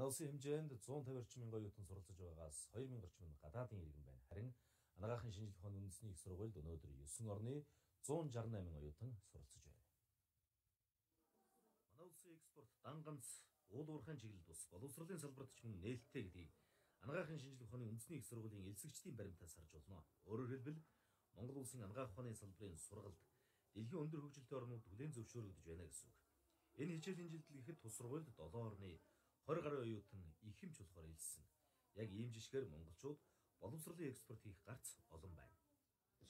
Манай улсын хэмжээнд 150 орчим мянган оюутан суралцж байгаагаас 2000 орчим нь гадаадын иргэн байна. Харин анагаахын шинжилгээ ухааны үндэсний их сургуульд өнөөдөр 9 орны 168 оюутан суралцж байна. Манай улсын экспорт дан ганц уул уурхайн чиглэлд ус боловсролын салбарт ч мөн нээлттэй гэдгийг анагаахын шинжилгээ ухааны үндэсний их сургуулийн элсэгчдийн баримтаас харж болно. Өөрөөр хэлбэл Монгол улсын анагаах ухааны салбарын сургалт дэлхийн өндөр хөгжилтэй орнууд хүлээн зөвшөөрөгдөж байна гэсэн үг. Энэ хичээлийн жилд ихэд тус сургуульд 7 орны 20 гаруй оюутан ихэмж болохоор илссэн. Яг ийм жишгээр монголчууд боловсролын экспорт хийх гарц олон байна.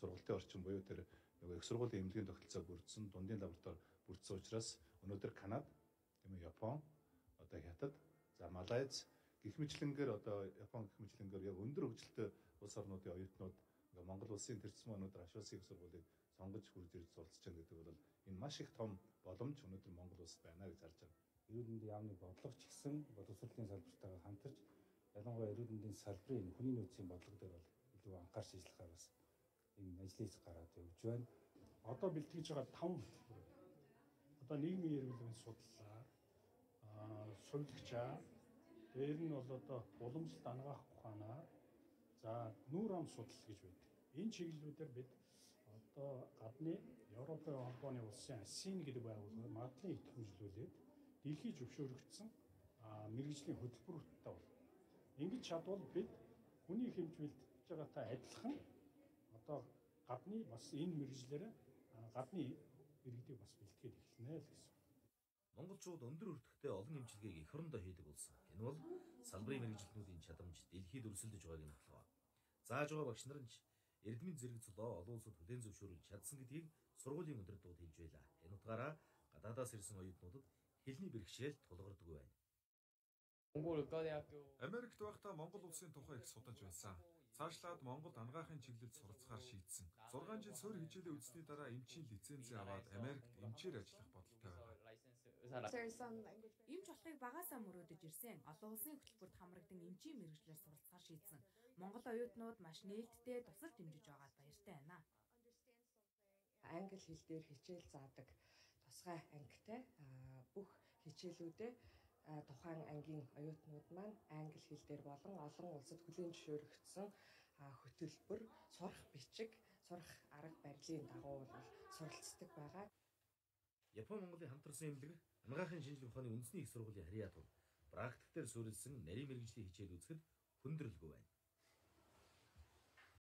Сургалтын орчин буюу тэр нөгөө их сургуулийн эмнэлгийн тогтолцоо бүрдсэн, дундын лаборатори бүрдсэн учраас өнөөдөр Канада, тийм үү Япон, одоо Хятад, за Малайз гих мэтлэнгээр одоо Япон гих мэтлэнгээр яг өндөр хөгжилтэй улс орнуудын оюутнууд ингээ Монгол улсын төрсөн өнөөдөр ашуулсан их сургуулийг сонгож хурж ирж суралцж байгаа гэдэг бол энэ маш их том боломж өнөөдөр Монгол улсад байна гэж харж байна. Эрүүл мэндийн яамны бодлого ч гэсэн боловсролын салбартайгаа хамтарч ялангуяа эрүүл мэндийн салбарын хүний нөөцийн бодлого дээр бол илүү анхаарч ажиллахаар бас энэ ажлыг гараад явж байна. Одоо бэлтгэж байгаа 5 хөтөлбөр. Одоо нийгмийн эрүүл мэндийн судлаа, аа сувилагчаа, дээр нь бол одоо уламжлалт ангаах ухаанаа, за нүүр ам судлал гэж байдаг. Энэ чиглэлүүдээр бид одоо гадны Европын холбооны улсын АСИН гэдэг байгууллага магадлан итгэмжлүүлээд дэлхийд зөвшөөрөгдсөн мэрэгжлийн хөтөлбөртэй бол ингэж чадвал бид хүний хэмж бэлтгэж байгаатай адилхан одоо гадны бас энэ мэрэгжлэр гадны иргэдийг бас бэлтгээд эхэлнэ л гэсэн. Монголчууд өндөр өртөгтэй олон эмчилгээг эх орондоо хийдэг болсон. Энэ бол салбарын мэрэгжилтнүүдийн чадамж дэлхийд өрсөлдөж байгааг нь баталгаа. Зааж байгаа багш нар нь эрдмийн зэрэг цолоо олон улсад хүлээн зөвшөөрүүлж чадсан гэдгийг сургуулийн өндөр дууд хэлж байла. Энэ утгаараа гадаадаас ирсэн оюутнуудад хэлний бэрхшээл тулгардаг байна. Америкт байхдаа Монгол улсын тухай их судалж байсан. Цаашлаад Монголд ангаахын чиглэлд суралцахаар шийдсэн. 6 жил суурь хичээлээ үзсний дараа эмчийн лицензээ аваад Америкт эмчээр ажиллах бодолтой байгаа. Эмч болохыг багасаа мөрөөдөж ирсэн. Олон улсын хөтөлбөрт хамрагдан эмчийн мэрэгчлэр суралцахаар шийдсэн. Монгол оюутнууд маш нээлттэй тусал дэмжиж байгаад баяртай байна. Англи хэл дээр хичээл заадаг тусгай ангитай бүх хичээлүүдээ тухайн ангийн оюутнууд маань англи хэл дээр болон олон улсад хүлээн зөвшөөрөгдсөн хөтөлбөр сурах бичиг, сурах арга барилын дагуу бол суралцдаг байгаа. Япон Монголын хамтарсан эмнэлэг анагаахын шинжилгээ ухааны үндэсний их сургуулийн харьяа тул практик дээр суурилсан нарийн мэрэгжлийн хичээл үзэхэд хүндрэлгүй байна.